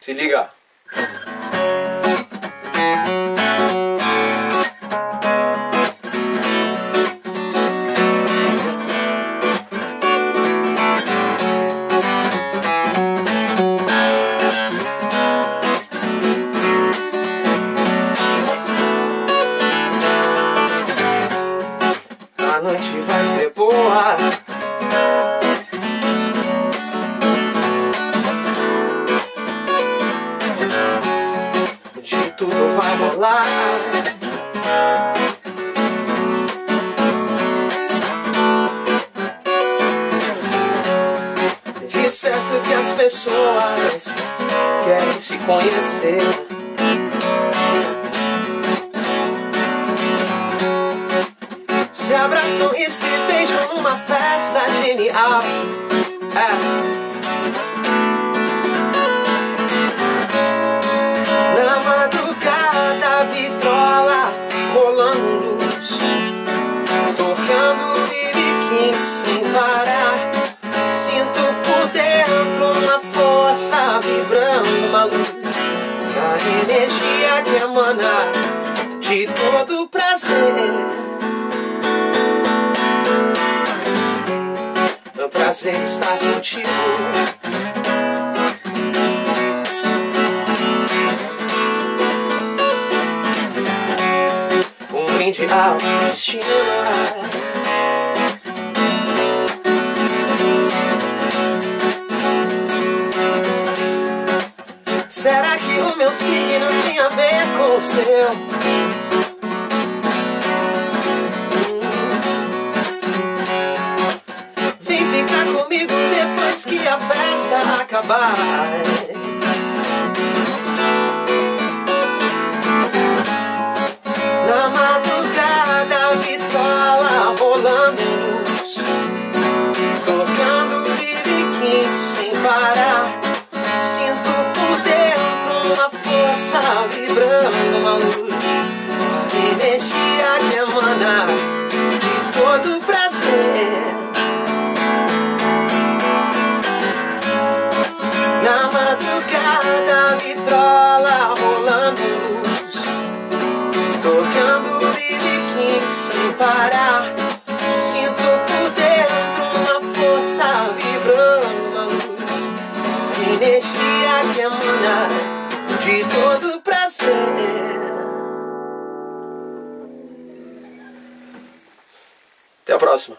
Se liga. A noite vai ser boa. Vai rolar. De certo que as pessoas querem se conhecer. Se abraçam e se beijam numa festa genial. É. energia que emana de todo prazer. Meu prazer estar contigo. Um brinde ao destino. Será que o meu signo tem a ver com o seu? Vem ficar comigo depois que a festa acabar. Na madrugada, vitrola rolando luz, tocando Bibi sem parar. Vibrando uma luz, uma energia que emana de todo prazer. Na madrugada, vitrola rolando luz, tocando Bibi sem parar. Sinto por dentro uma força vibrando uma luz, uma energia que emana de todo Até a próxima.